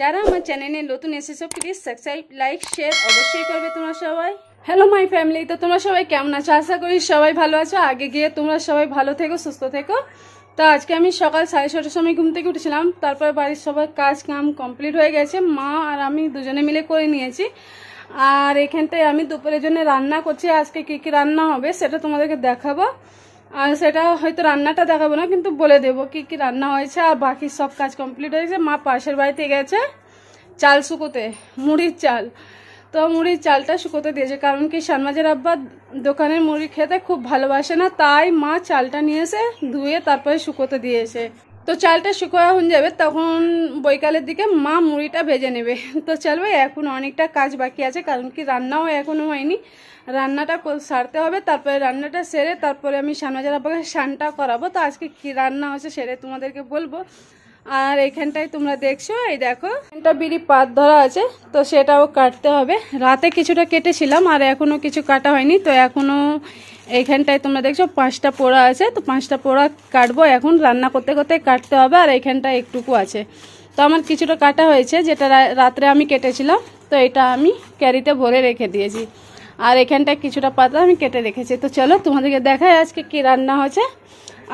যারা আমার চ্যানেলে নতুন এসেছ প্লিজ সাবস্ক্রাইব লাইক শেয়ার অবশ্যই করবে তোমরা সবাই। হ্যালো মাই ফ্যামিলি তো তোমরা সবাই কেমন আছো? আশা করি সবাই ভালো আছো। আগে গিয়ে তোমরা সবাই ভালো থেকো, সুস্থ থেকো। তো আজকে আমি সকাল সাড়ে ছটার সময় ঘুম থেকে উঠেছিলাম। তারপরে বাড়ির সবার কাজ কাম কমপ্লিট হয়ে গেছে। মা আর আমি দুজনে মিলে করে নিয়েছি। আর এখানটায় আমি দুপুরের জন্য রান্না করছি। আজকে কী কী রান্না হবে সেটা তোমাদেরকে দেখাবো। আর সেটা হয়তো রান্নাটা দেখাবো না, কিন্তু বলে দেবো কি কি রান্না হয়েছে আর বাকি সব কাজ কমপ্লিট হয়েছে। মা পাশের বাড়িতে গেছে চাল শুকোতে, মুড়ির চাল। তো মুড়ির চালটা শুকোতে দিয়েছে, কারণ কি শানমাজের আব্বা দোকানের মুড়ি খেতে খুব ভালোবাসে না, তাই মা চালটা নিয়ে এসে ধুয়ে তারপরে শুকোতে দিয়েছে। তো চালটা শুকোয়া হয়ে যাবে, তখন বৈকালের দিকে মা মুড়িটা ভেজে নেবে। তো চাল ভাই, এখন অনেকটা কাজ বাকি আছে, কারণ কি রান্নাও এখনও হয়নি। রান্নাটা সারতে হবে, তারপরে রান্নাটা সেরে তারপরে আমি সানমাজার আব্বাকে সানটা করাবো। তো আজকে কি রান্না হচ্ছে সেরে তোমাদেরকে বলব। আর এখানটায় তোমরা দেখছ, এই দেখো। একটা বিড়ি পাত ধরা আছে, তো সেটাও কাটতে হবে। রাতে কিছুটা কেটেছিলাম, আর এখনও কিছু কাটা হয়নি, তো এখনও এইখানটায় তোমরা দেখছ পাঁচটা পোড়া আছে, তো পাঁচটা পোড়া কাটবো। এখন রান্না করতে করতে কাটতে হবে, আর এইখানটায় একটুকু আছে। তো আমার কিছুটা কাটা হয়েছে, যেটা রাত্রে আমি কেটেছিলাম, তো এটা আমি ক্যারিতে ভরে রেখে দিয়েছি। আর এখানটায় কিছুটা পাতা আমি কেটে রেখেছি। তো চলো তোমাদেরকে দেখাই আজকে কি রান্না হয়েছে।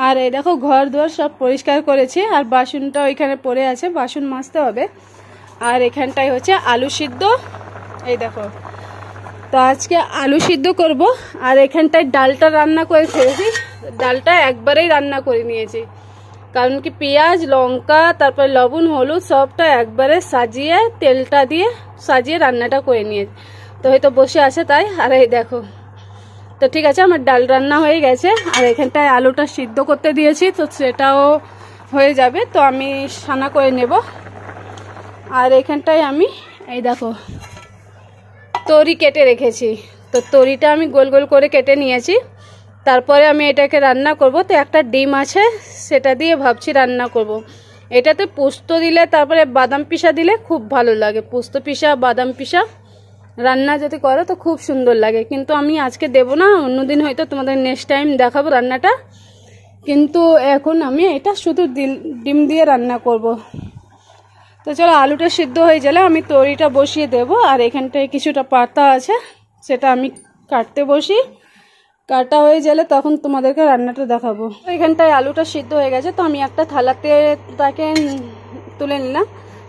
আর এই দেখো ঘর দুয়ার সব পরিষ্কার করেছি, আর বাসনটা ওইখানে পড়ে আছে, বাসন মাজতে হবে। আর এখানটায় হচ্ছে আলু সিদ্ধ। এই দেখো, তো আজকে আলু সিদ্ধ করব, আর এখানটায় ডালটা রান্না করে ফেলেছি। ডালটা একবারেই রান্না করে নিয়েছি। কারণ কি পেঁয়াজ, লঙ্কা, তারপরে লবণ, হলুদ, সবটা একবারে সাজিয়ে, তেলটা দিয়ে সাজিয়ে রান্নাটা করে নিয়েছি। তো হয়তো বসে আছে তাই। আর এই দেখো তো ঠিক আছে, আমার ডাল রান্না হয়ে গেছে, আর এখানটায় আলুটা সিদ্ধ করতে দিয়েছি, তো সেটাও হয়ে যাবে, তো আমি সানা করে নেব। আর এখানটায় আমি, এই দেখো, তরি কেটে রেখেছি, তো তরিটা আমি গোল গোল করে কেটে নিয়েছি। তারপরে আমি এটাকে রান্না করব, তো একটা ডিম আছে, সেটা দিয়ে ভাবছি রান্না করব। এটাতে পোস্ত দিলে, তারপরে বাদাম পিসা দিলে খুব ভালো লাগে, পোস্ত পিসা, বাদাম পিসা। রান্না যদি করো তো খুব সুন্দর লাগে। কিন্তু আমি আজকে দেবো না অন্যদিন হয়তো তোমাদের নেক্সট টাইম দেখাবো রান্নাটা। কিন্তু এখন আমি এটা শুধু ডিম দিয়ে রান্না করব। তো চলো আলুটা সিদ্ধ হয়ে গেলে আমি তরিটা বসিয়ে দেব, আর এখানটায় কিছুটা পাতা আছে, সেটা আমি কাটতে বসি। কাটা হয়ে গেলে তখন তোমাদেরকে রান্নাটা দেখাবো। এখানটায় আলুটা সিদ্ধ হয়ে গেছে, তো আমি একটা থালাতে তাকে তুলে নিলাম।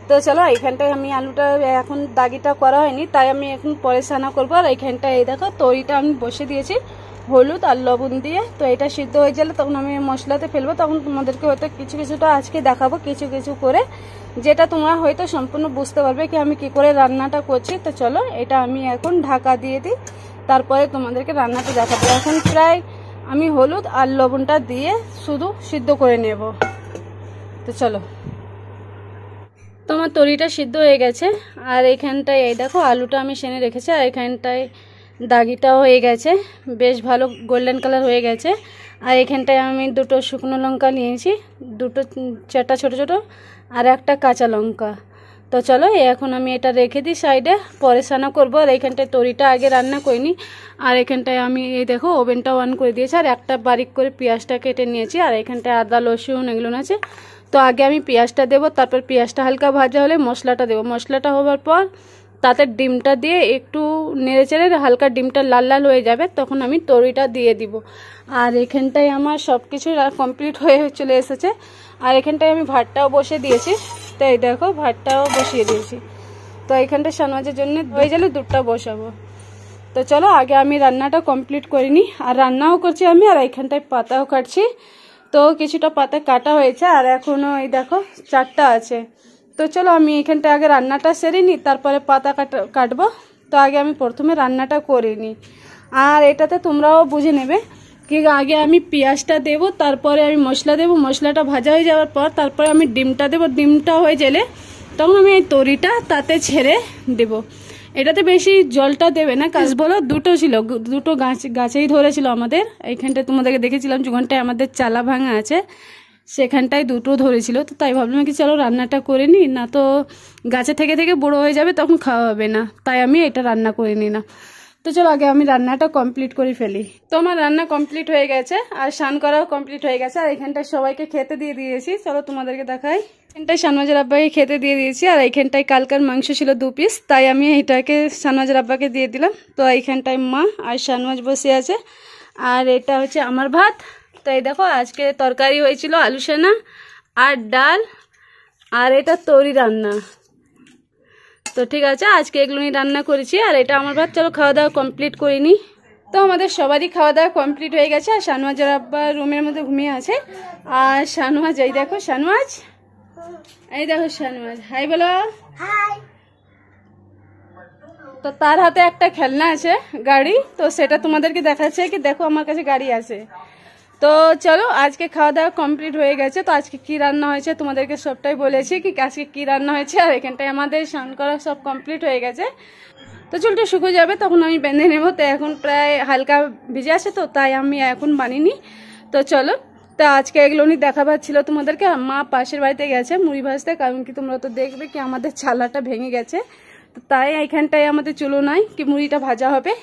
তো চলো, এইখানটায় আমি আলুটা, এখন দাগিটা করা হয়নি, তাই আমি এখন পরে সানা করব। আর এইখানটায় এই দেখো, তরিটা আমি বসে দিয়েছি, হলুদ আর লবণ দিয়ে। তো এটা সিদ্ধ হয়ে গেলে তখন আমি মশলাতে ফেলব, তখন তোমাদেরকে হয়তো কিছু কিছুটা আজকে দেখাবো, কিছু কিছু করে। যেটা তোমরা হয়তো সম্পূর্ণ বুঝতে পারবে কি আমি কি করে রান্নাটা করছি। তো চলো, এটা আমি এখন ঢাকা দিয়ে দিই, তারপরে তোমাদেরকে রান্নাটা দেখাবো। এখন প্রায় আমি হলুদ আর লবণটা দিয়ে শুধু সিদ্ধ করে নেব। তো চলো। তোমার তরিটা সিদ্ধ হয়ে গেছে। আর এখানটায়, এই দেখো, আলুটা আমি সেনে রেখেছি, আর এখানটায় দাগিটাও হয়ে গেছে। বেশ ভালো গোল্ডেন কালার হয়ে গেছে। আর এখানটায় আমি দুটো শুকনো লঙ্কা নিয়েছি, দুটো, চারটা ছোট ছোট, আর একটা কাঁচা লঙ্কা। তো চলো, এখন আমি এটা রেখে দিই সাইডে, পরে সানা করব। আর এখানটায় তরিটা আগে রান্না করিনি আর এখানটায় আমি, এই দেখো ওভেনটা অন করে দিয়েছি। আর একটা বারিক করে পেঁয়াজটা কেটে নিয়েছি। আর এখানটায় আদা লসুন এগুলো আছে। তো আগে আমি পেঁয়াজটা দেবো, তারপর পেঁয়াজটা হালকা ভাজা হলে মশলাটা দেবো। মশলাটা হওয়ার পর তাতে ডিমটা দিয়ে একটু নেড়ে চেড়ে হালকা ডিমটা লাল লাল হয়ে যাবে, তখন আমি তরিটা দিয়ে দিব। আর এখানটায় আমার সব কিছু কমপ্লিট হয়ে চলে এসেছে। আর এখানটায় আমি ভাতটাও বসে দিয়েছি। তো এই দেখো, ভাতটাও বসিয়ে দিয়েছি। তো এখানটা সানমাজের জন্য হয়ে গেলে দুধটা বসাবো। তো চলো, আগে আমি রান্নাটা কমপ্লিট করিনি আর রান্নাও করছি আমি, আর এখানটায় পাতাও কাটছি। তো কিছুটা পাতা কাটা হয়েছে, আর এখনও এই দেখো চারটা আছে। তো চলো আমি এখানটায় আগে রান্নাটা সেরে নিই, তারপরে পাতা কাটা, কাটবো। তো আগে আমি প্রথমে রান্নাটা করে নিই। আর এটাতে তোমরাও বুঝে নেবে কি আগে আমি পেঁয়াজটা দেব, তারপরে আমি মশলা দেব। মশলাটা ভাজা হয়ে যাওয়ার পর তারপরে আমি ডিমটা দেব। ডিমটা হয়ে গেলে তখন আমি এই তরিটা তাতে ছেড়ে দেব। এটাতে বেশি জলটা দেবে না, কাজ বলো, দুটো ছিল দুটো গাছ, গাছেই ধরেছিল আমাদের। এইখানটায় তোমাদেরকে দেখেছিলাম, যুগনটায় আমাদের চালা ভাঙা আছে, সেখানটায় দুটো ধরেছিল। তো তাই ভাবলাম কি চলো রান্নাটা করে নিই, না তো গাছে থেকে থেকে বড় হয়ে যাবে, তখন খাওয়া হবে না। তাই আমি এটা রান্না করে নিই না তো চলো আগে আমি রান্নাটা কমপ্লিট করে ফেলি। তো আমার রান্না কমপ্লিট হয়ে গেছে, আর স্নান করাও কমপ্লিট হয়ে গেছে, আর এখানটায় সবাইকে খেতে দিয়ে দিয়েছি। চলো তোমাদেরকে দেখাই। এখানটায় শানবাজার আব্বাকে খেতে দিয়ে দিয়েছি, আর এইখানটায় কালকার মাংস ছিল দু পিস তাই আমি এইটাকে শানবাজার আব্বাকে দিয়ে দিলাম। তো এইখানটায় মা আর শানবাজ বসে আছে, আর এটা হচ্ছে আমার ভাত। তো এই দেখো, আজকে তরকারি হয়েছিল আলু সেনা আর ডাল, আর এটা তরি রান্না। তো ঠিক আছে, আজকে এগুলোই রান্না করেছি, আর এটা আমার ভাত। চলো খাওয়া দাওয়া কমপ্লিট করিনি তো আমাদের সবারই খাওয়া দাওয়া কমপ্লিট হয়ে গেছে, আর শানুয়াজের আব্বা রুমের মধ্যে ঘুমিয়ে আছে। আর শানুয়াজ এই দেখো শানুয়াজ এই দেখো শানুয়াজ হাই বলো। তো তার হাতে একটা খেলনা আছে গাড়ি। তো সেটা তোমাদেরকে দেখাচ্ছে কি দেখো আমার কাছে গাড়ি আছে। তো চলো আজকে খাওয়া দাওয়া কমপ্লিট হয়ে গেছে। তো আজকে কি রান্না হয়েছে তোমাদেরকে সবটাই বলেছি কি আজকে কি রান্না হয়েছে আর এখানটায় আমাদের স্নান করা সব কমপ্লিট হয়ে গেছে। তো চুলটা শুকিয়ে যাবে তখন আমি বেঁধে নেব। তো এখন প্রায় হালকা ভিজে আছে তো তাই আমি এখন বানিনি। তো চলো তো আজকে এগুলো উনি দেখাবার ছিল। তোমাদেরকে মা পাশের বাড়িতে গেছে, মুড়ি ভাজতে, কারণ কি তোমরা তো দেখবে কি আমাদের ছালাটা ভেঙে গেছে। তো তাই এইখানটায় আমাদের চুলো নাই, কি মুড়িটা ভাজা হবে।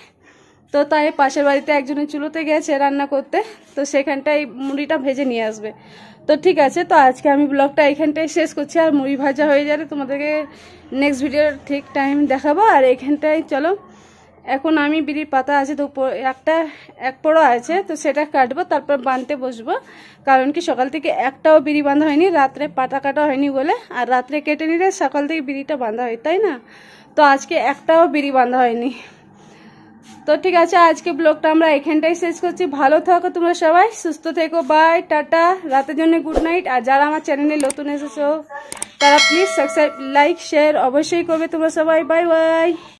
তো তাই পাশের বাড়িতে একজনের চুলোতে গেছে রান্না করতে, তো সেখানটায় মুড়িটা ভেজে নিয়ে আসবে। তো ঠিক আছে, তো আজকে আমি ব্লগটা এখানটায় শেষ করছি, আর মুড়ি ভাজা হয়ে যাবে, তোমাদেরকে নেক্সট ভিডিওর ঠিক টাইম দেখাবো। আর এখানটায় চলো এখন আমি বিড়ির পাতা আছে তো একটা, এক পোড়ো আছে, তো সেটা কাটবো, তারপর বাঁধতে বসবো। কারণ কি সকাল থেকে একটাও বিড়ি বাঁধা হয়নি, রাত্রে পাতা কাটা হয়নি বলে। আর রাত্রে কেটে নিলে সকাল থেকে বিড়িটা বাঁধা হয়, তাই না? তো আজকে একটাও বিড়ি বাঁধা হয়নি। তো ঠিক আছে, আজকে ব্লগটা আমরা এখানটাই শেষ করছি। ভালো থাকো তোমরা সবাই, সুস্থ থেকো বাই টাটা, রাতের জন্য গুড নাইট আর যারা আমার চ্যানেলে নতুন এসেছ, তারা প্লিজ সাবস্ক্রাইব লাইক শেয়ার অবশ্যই করবে তোমরা সবাই। Bye bye